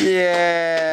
Yeah.